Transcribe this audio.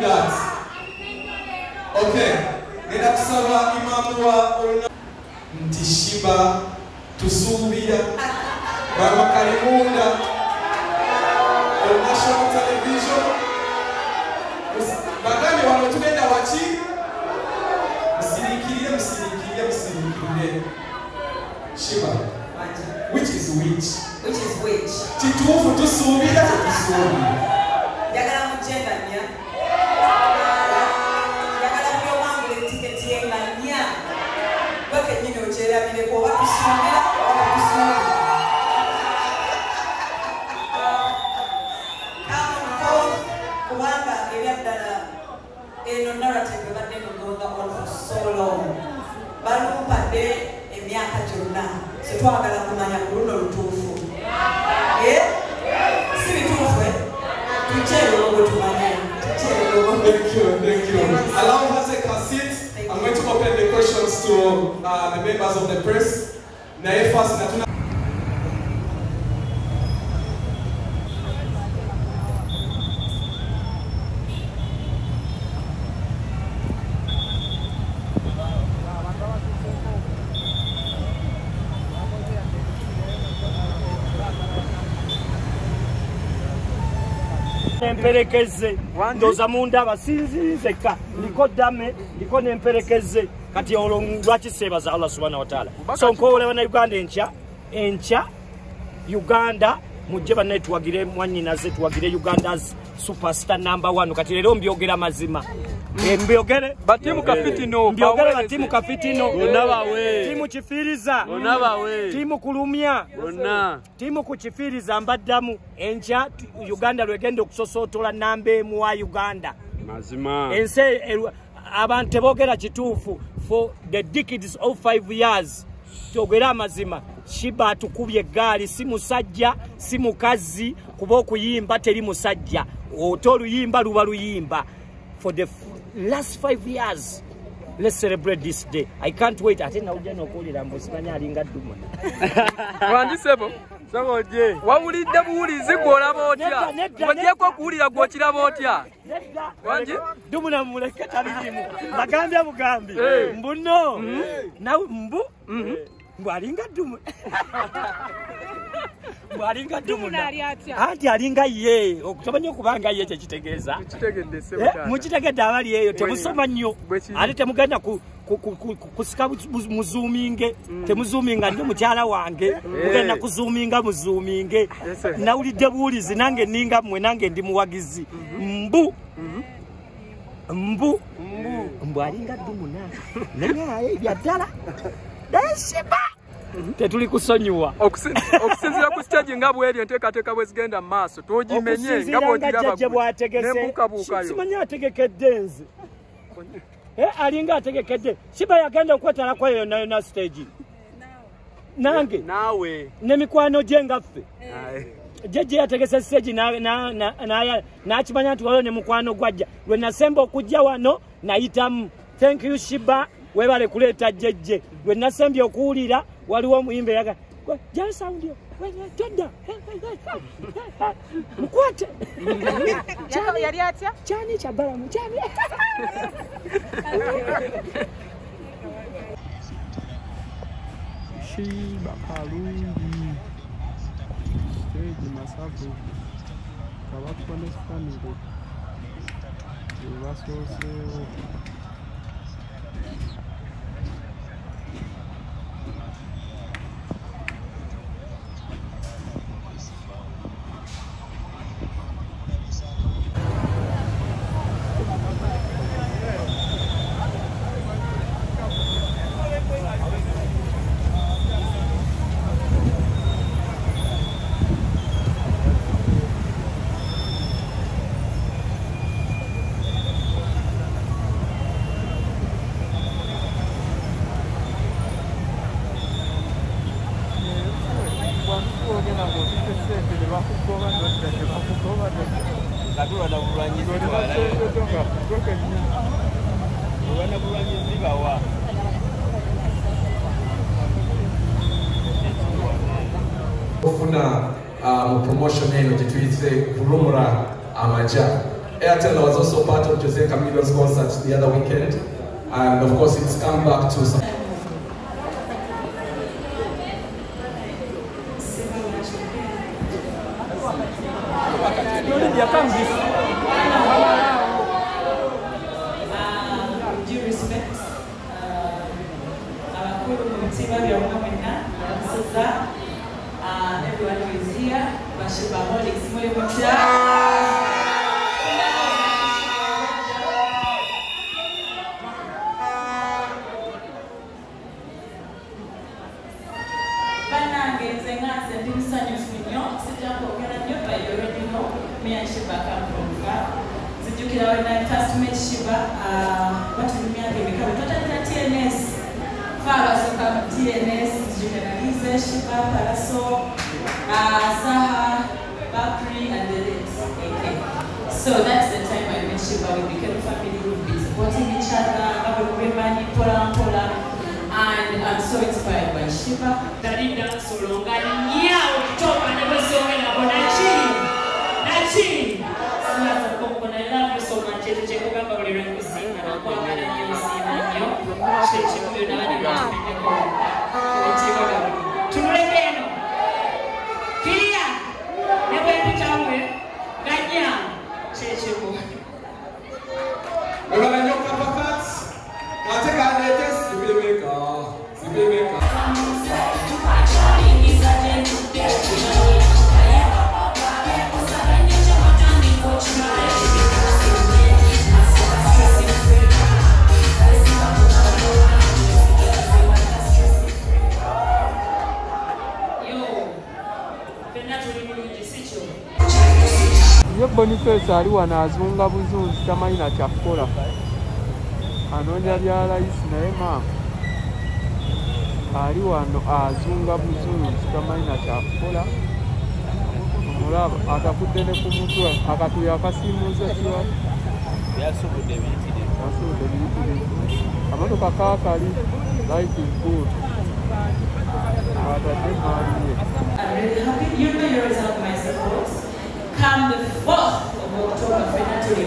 that. Okay. Nenda kusaba imamu wa oluna ntishiba tusuubira bamakalimunda national television. Bagambye wano tugenda waki musiriikirire musiriikirire musiriikirire shiba. Which is which? Which is which? kituufu tusuubira tetusuubira Njagala mujje eno narrative ebadde mugonga on for so long. Kumanya. Thank you, thank you. Allow us a seat. I'm going to open the questions to uh, the members of the press. Daí eu falo assim, tu nemperekeze. Ndoza mundaba sinzinzeka ndiko dame ndiko nemperekeze. Kati olwo lwaki seebaza allah subhanahu wataala so nkowola bannayuganda enkya enkya uganda mujje bannaye tuwagire mwanyinaze tuwagire ugandas superstar number one. Kati leero mbyogera mazima. Eh, mbyogere? Batimu kafitino mbyogere batimu kafitino Bonna bawe. timu kifiriza. Bonna bawe. timu kulumya. Bonna. Timu kukifiriza mbaddamu. Enkya tu- uganda lwegenda okusosootola namba emu wa uganda. Mazima. Ensi eru- abantu teboogera kituufu for the decades of five years. Twogere amazima shiba atukubye eggaali si musajja si mukazi kuba okuyimba teri musajja. Ote oluyimba luba luyimba. For the last five years let's celebrate this day. I can't wait. Ate nawujja nokuwulira mbu simanyi alinga dduma wandisebo soboje wawulidde buwulizi gwolaba otya? Ogyeko okuwulira gwokiraba otya? Wangi? dumuna muleke tabirimu bagambye bugambi. Eh. mbuno nawe mbu mbu alinga dumu mbu alinga dumuna anti alinga ye. Okutomanya okubanga ye kyekitegeeza. Kitegedde sebo Eh, mukitegedde abali eyo temusoma nnyo. ate temugenda ku- ku- ku- ku- ku- kusika muzuuminge temuzuuminga ndi mukyala wange. Mugenda kuzuuminga muzuuminge nawulidde buwulizi nange ninga mmwe nange ndi muwagizi. Mbu. Mbu. Mbu. Alinga dumuna naye byaddala siba tetuli kusonyiwa Okusi- okusinziira ku stage nga bweri enteekateeka bwe zigenda mu maaso twogimenye nga okusinziira nga bwogiraba jjajje bwategese. Nembukabuukayo simanyi ategekedde nze. Eh, alinga ategekedde siba yagenda okwetalako yonna yonna stage. Nange. Naawe. Nemikwano gye ngaffe. Aye. jjajje yategese stage na- na- na- na- n'akimanya nti waliwo ne mukwano gwajja. Lwe nasemba okujja wano nayitamu. Thank you shiba webale kuleeta jjejje. Lwe nasembye okuwulira waliwo omuyimba eyaga jasawundio todda mukwate. Yali atya? kyani kyabalamu kyani Shiba kalungi. Stage masavu. Kabakuba ne famire ebasooseewo okufuna uh, mu promotion eno kulumura amaja Airtel was also part of Jose Camilo's concert the other weekend. And of course, it's come back to some. TNS, Generalize, Shiba, Paraso, uh, Saha, Bakri and the rest. Okay. So that's the time I met Shiva. We became family. We've been supporting each other. Pola, Pola. And I'm so inspired by Shiva. Darinda Solonga. Nia Oktoba. Never so many. Nachini. Nachini. I love so much. Tunulebeno. 集中も。Boniface ali wano azunga buzunzi tamanyi na kyakukola anoonya bya layisi naye maama ali wano azunga buzunzi tamanyi na kyakukola omulaba akakudde ne ku mutwe akatuya akasiimuuza kiwa. Yasubudde biyitirivu akamotoka kaakali life is good atadde maali come the 4th of October, finally.